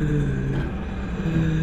Mm-hmm.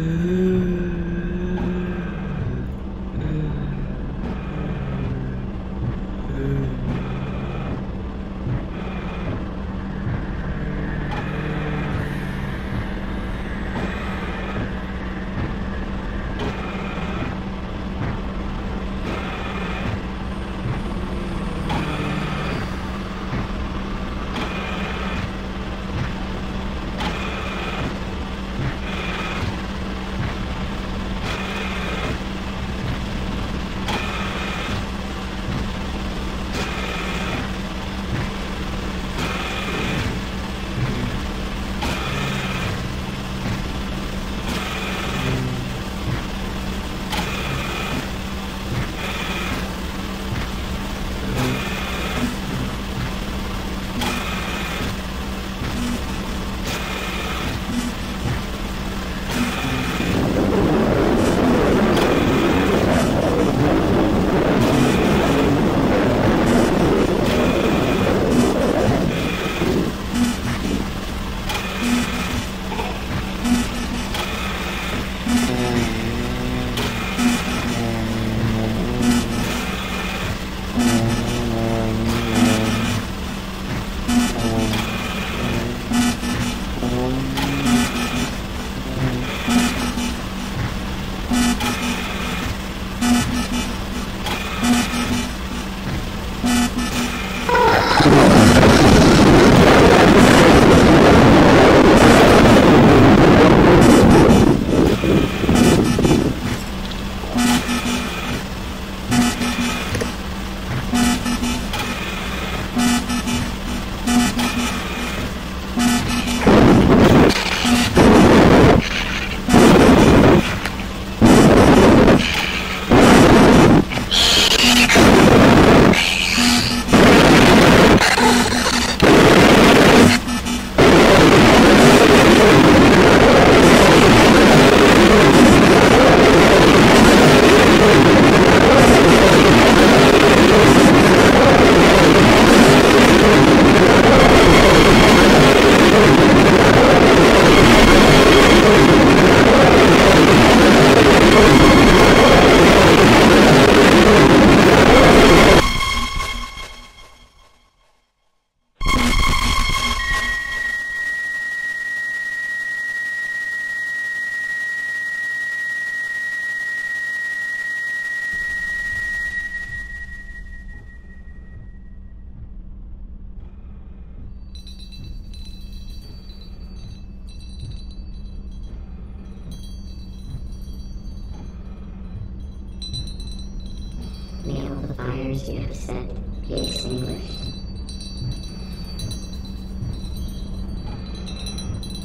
May all the fires you have set be extinguished.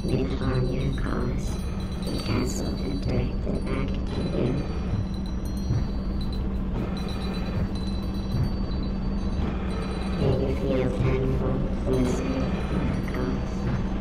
May the harm you have caused be cancelled and directed back to you. May you feel thankful for the misery you have caused.